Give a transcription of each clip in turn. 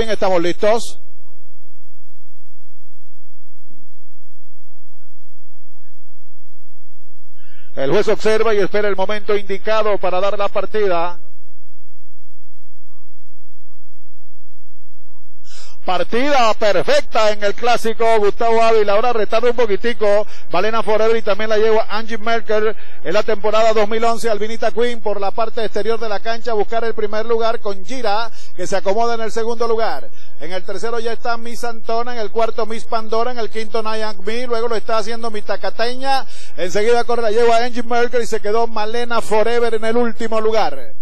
Bien, estamos listos. El juez observa y espera el momento indicado para dar la partida. Partida perfecta en el clásico. Gustavo Ávila ahora retarda un poquitico. Valena Forever y también la lleva Angie Merkel en la temporada 2011. Alvinita Queen por la parte exterior de la cancha buscar el primer lugar con Gira que se acomoda en el segundo lugar. En el tercero ya está Miss Antona, en el cuarto Miss Pandora, en el quinto Nayang Mi, luego lo está haciendo mi Tacateña. Enseguida corre la lleva Angie Merkel y se quedó Malena Forever en el último lugar.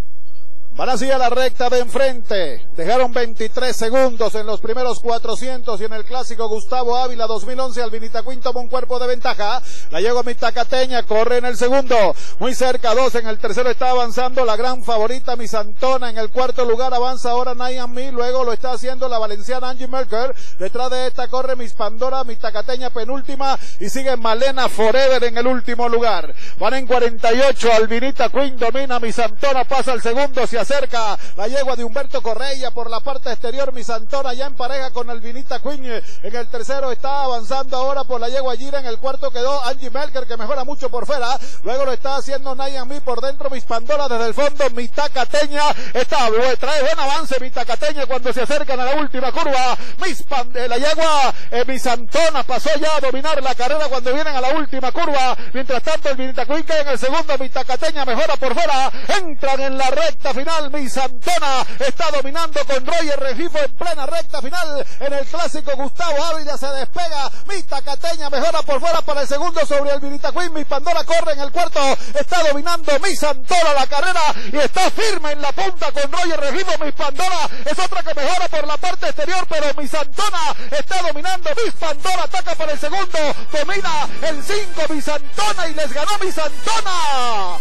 Van así a la recta de enfrente. Dejaron 23 segundos en los primeros 400 y en el clásico Gustavo Ávila 2011 Albinita Queen toma un cuerpo de ventaja. La llegó mi tacateña, corre en el segundo. Muy cerca, dos en el tercero está avanzando la gran favorita mi Santona. En el cuarto lugar avanza ahora Nayan Mi. Luego lo está haciendo la valenciana Angie Merker. Detrás de esta corre mis Pandora, mi tacateña penúltima y sigue Malena Forever en el último lugar. Van en 48. Albinita Queen domina mi Santona, pasa al segundo. Se cerca la yegua de Humberto Correia por la parte exterior, mi Santona ya en pareja con Alvinita Queen. En el tercero está avanzando ahora por la yegua Gira. En el cuarto quedó Angie Melker que mejora mucho por fuera. Luego lo está haciendo Nayan Mi por dentro, mis Pandora desde el fondo. Mi Tacateña está, trae buen avance mi Tacateña cuando se acercan a la última curva. Mis la yegua, eh, mi Santona pasó ya a dominar la carrera cuando vienen a la última curva. Mientras tanto, Queen que en el segundo, mi Tacateña mejora por fuera. Entran en la recta final mi Santona está dominando con Roger Regifo en plena recta final. En el clásico Gustavo Ávila se despega. Mi Tacateña mejora por fuera para el segundo sobre el Vinita Queen. Mi Pandora corre en el cuarto. Está dominando mi Santona la carrera y está firme en la punta con Roger Regifo. Mi Pandora es otra que mejora por la parte exterior pero mi Santona está dominando. Mi Pandora ataca para el segundo. Domina el 5 mi Santona y les ganó mi Santona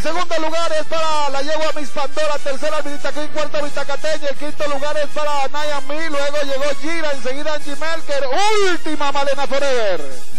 el segundo lugar es para la yegua Miss Pandora, tercera Vidita Queen, cuarta Cateña, el quinto lugar es para Naya Mi, luego llegó Gira, enseguida Angie Melker, última Malena Forever.